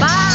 Bye.